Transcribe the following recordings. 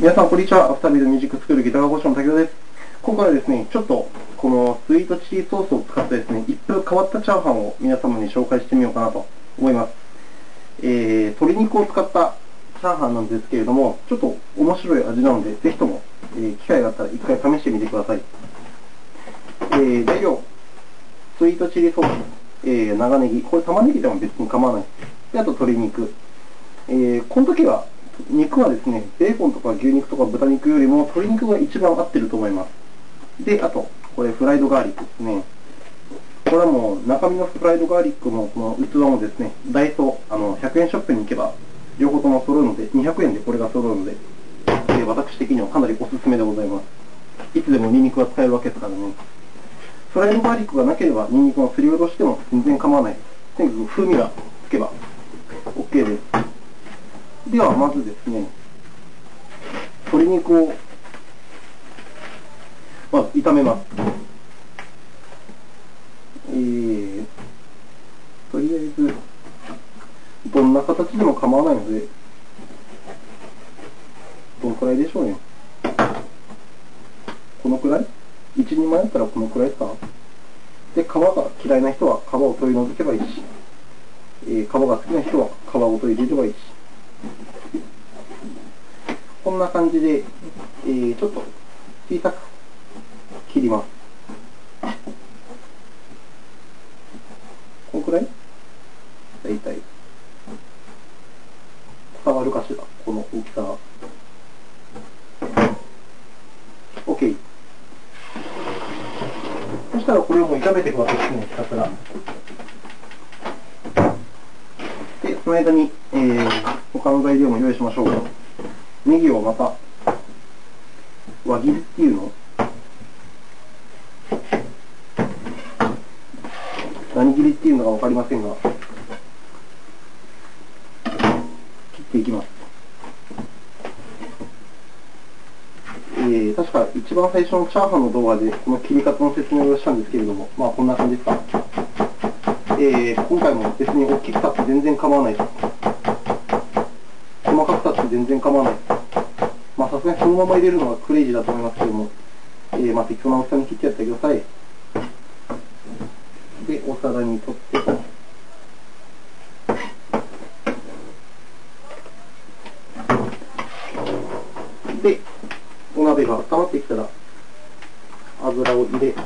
皆さん、こんにちは。アフタービートミュージックスクールギター講師の竹田です。今回はですね、ちょっと、このスイートチリソースを使ってですね、一風変わったチャーハンを皆様に紹介してみようかなと思います。えー、鶏肉を使ったチャーハンなんですけれども、ちょっと面白い味なので、ぜひとも、えー、機会があったら一回試してみてください。えー、材料、スイートチリソース、えー、長ネギ、これ玉ねぎでも別に構わない。で、あと鶏肉。えー、この時は、肉はですね、ベーコンとか牛肉とか豚肉よりも鶏肉が一番合ってると思います。で、あと、これフライドガーリックですね。これはもう中身のフライドガーリックもこの器もですね、ダイソー、あの、100円ショップに行けば両方とも揃うので、200円でこれが揃うので、え私的にはかなりおすすめでございます。いつでもニンニクは使えるわけですからね。フライドガーリックがなければニンニクをすりおろしても全然構わないです。とにかく風味がつけば OK です。では、まずですね、鶏肉を、まず炒めます。えー、とりあえず、どんな形でも構わないので、どのくらいでしょうね。このくらい ?1 人前だったらこのくらいですか？で、皮が嫌いな人は皮を取り除けばいいし、えー、皮が好きな人は皮を取り入れればいいし、こんな感じで、えー、ちょっと小さく切ります。このくらい？大体。伝わるかしら？この大きさが。OK。そしたらこれをもう炒めていくわけですね、ひたすら。で、その間に、えー、他の材料も用意しましょう。ネギをまた輪切りっていうの？何切りっていうのか分かりませんが切っていきます、えー、確か一番最初のチャーハンの動画でこの切り方の説明をしたんですけれどもまあこんな感じですか、えー、今回も別に大きくたって全然構わないです細かくたって全然構わない。ですまあさすがにそのまま入れるのはクレイジーだと思いますけども、えー、まあ適当な大きさに切ってやってください。で、お皿に取ってと。で、お鍋が温まってきたら、油を入れ、ちょ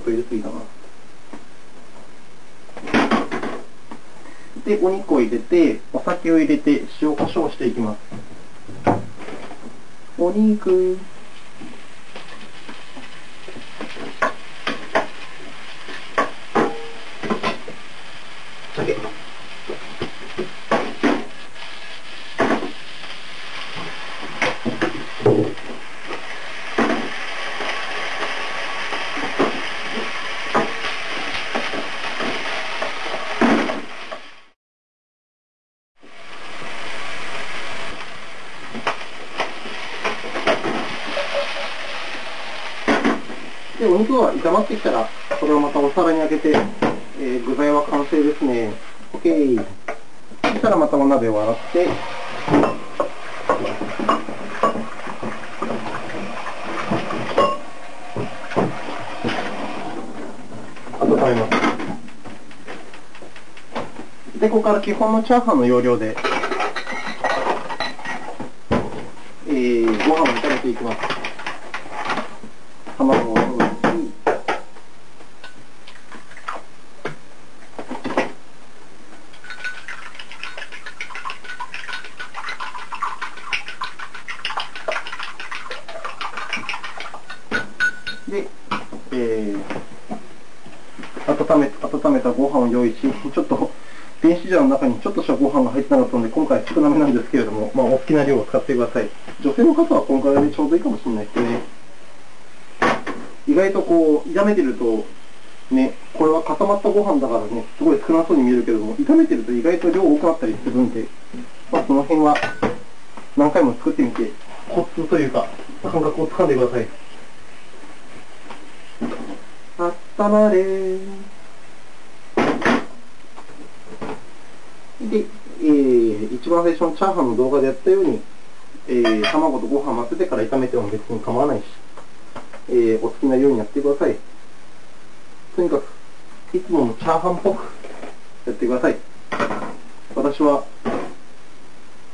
っと入れすぎたな。で、お肉を入れて、お酒を入れて、塩コショウしていきます。お肉。で、お肉が炒まってきたら、これをまたお皿にあげて、えー、具材は完成ですね。OK。そしたらまたお鍋を洗って、温めます。で、ここから基本のチャーハンの要領で、えー、ご飯を炒めていきます。卵をで、温め、温めたご飯を用意し、ちょっと、電子ジャーの中にちょっとしたご飯が入ってなかったので、今回少なめなんですけれども、まあ、大きな量を使ってください。女性の方はこのくらいでちょうどいいかもしれないですね。意外とこう、炒めてると、ね、これは固まったご飯だからね、すごい少なそうに見えるけれども、炒めてると意外と量多くなったりするんで、まあ、その辺は何回も作ってみて、コツというか、感覚をつかんでください。あったまれで、えー、一番最初のチャーハンの動画でやったように、えー、卵とご飯混ぜてから炒めても別に構わないし、えー、お好きなようにやってください。とにかく、いつものチャーハンっぽくやってください。私は、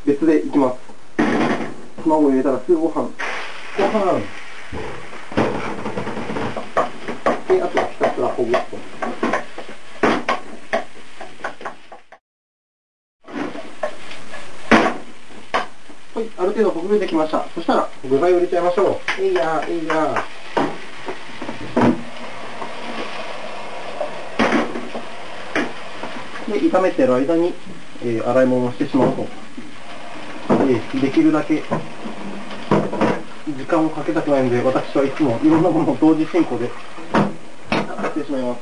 別でいきます。卵入れたらすぐご飯。ご飯。で、あとははい、ある程度ほぐれてきました。そしたら、具材を入れちゃいましょう。えいやー、えいやー。で、炒めてる間に、えー、洗い物をしてしまうと、えー、できるだけ時間をかけたくないので、私はいつもいろんなものを同時進行でやってしまいます。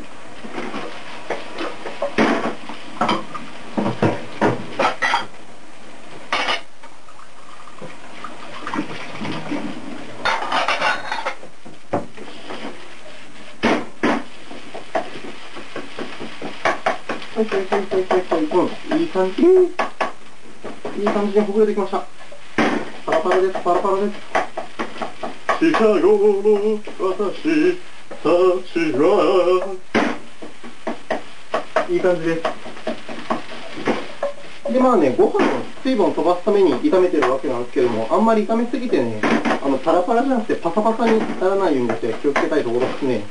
はいはいはいはいはいい、い感じ。いい感じにほぐれてきました。パラパラです、パラパラです。シカゴの私、いい感じです。で、まあね、ご飯の水分を飛ばすために炒めてるわけなんですけども、あんまり炒めすぎてね、あの、パラパラじゃなくてパサパサにならないようにして気をつけたいところですね。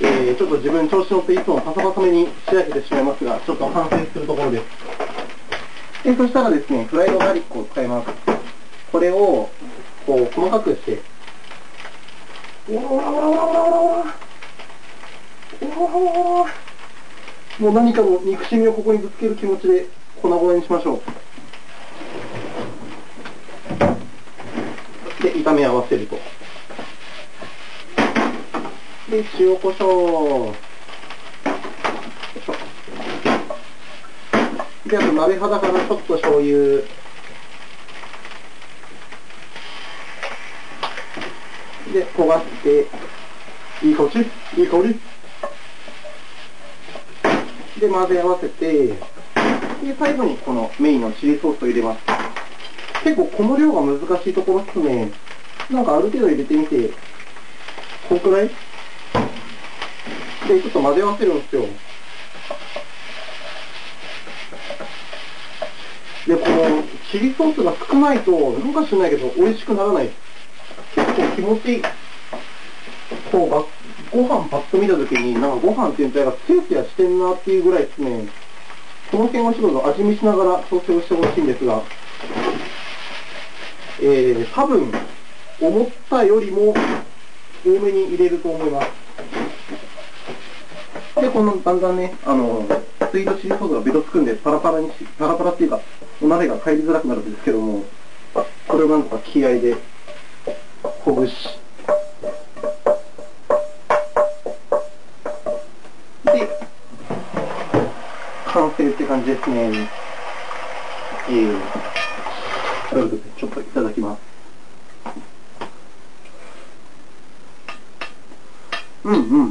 えー、ちょっと自分調子乗っていつもパサパサめに仕上げてしまいますが、ちょっと反省するところです。で、そしたらですね、フライドガーリックを使います。これを、こう、細かくして、おわわわわわわわもう何かの憎しみをここにぶつける気持ちで粉々にしましょう。で、炒め合わせると。で、塩コショウ。で、あと鍋肌からちょっと醤油。で、焦がして、いい香りいい香りで、混ぜ合わせて、で、最後にこのメインのチリソースを入れます。結構この量が難しいところですね。なんかある程度入れてみて、こんくらい？で、ちょっと混ぜ合わせるんですよ。で、このチリソースが少ないと、なんか知らないけど、美味しくならない。結構気持ち。こうが、ご飯パッと見たときに、なんかご飯全体がツヤツヤしてんなっていうぐらいですね。この辺はちょっと味見しながら調整をしてほしいんですが、えー、多分、思ったよりも多めに入れると思います。で、このだんだんね、あの、スイートチリソースがベトつくんで、パラパラにし、パラパラっていうか、お鍋が入りづらくなるんですけども、これをなんとか気合でほぐし、で、完成って感じですね。えー、ということで、ちょっといただきます。うんうん。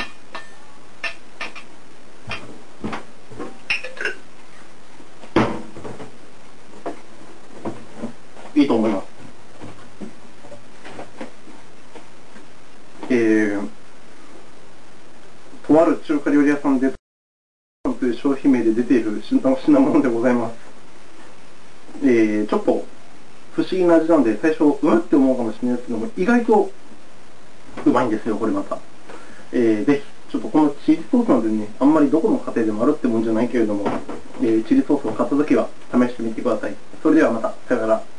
いいと思います。えー、とある中華料理屋さんで、という商品名で出ている品物でございます。えー、ちょっと不思議な味なんで、最初、うんって思うかもしれないですけども、意外とうまいんですよ、これまた。えー、ぜひ、ちょっとこのチリソースなんでね、あんまりどこの家庭でもあるってもんじゃないけれども、えー、チリソースを買った時は試してみてください。それではまた。さよなら